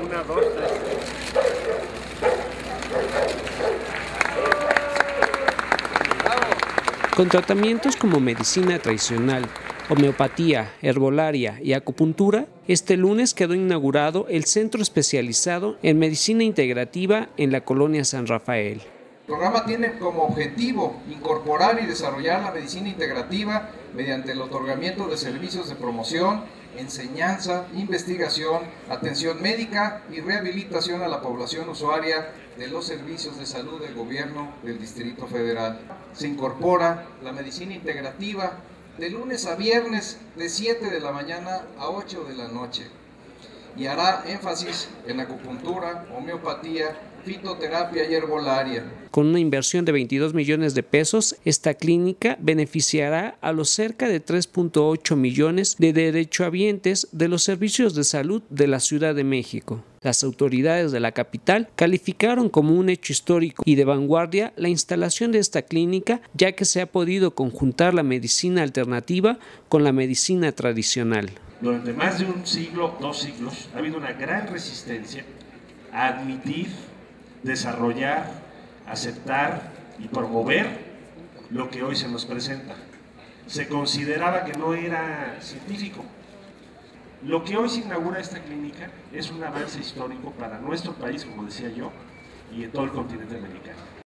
Una, dos, tres. Con tratamientos como medicina tradicional, homeopatía, herbolaria y acupuntura, este lunes quedó inaugurado el centro especializado en medicina integrativa en la colonia San Rafael. El programa tiene como objetivo incorporar y desarrollar la medicina integrativa mediante el otorgamiento de servicios de promoción, enseñanza, investigación, atención médica y rehabilitación a la población usuaria de los servicios de salud del gobierno del Distrito Federal. Se incorpora la medicina integrativa de lunes a viernes de 7 de la mañana a 8 de la noche y hará énfasis en acupuntura, homeopatía, fitoterapia y herbolaria. Con una inversión de 22 millones de pesos, esta clínica beneficiará a los cerca de 3.8 millones de derechohabientes de los servicios de salud de la Ciudad de México. Las autoridades de la capital calificaron como un hecho histórico y de vanguardia la instalación de esta clínica, ya que se ha podido conjuntar la medicina alternativa con la medicina tradicional. Durante más de un siglo, dos siglos, ha habido una gran resistencia a admitir, desarrollar, aceptar y promover lo que hoy se nos presenta. Se consideraba que no era científico. Lo que hoy se inaugura esta clínica es un avance histórico para nuestro país, como decía yo, y en todo el continente americano.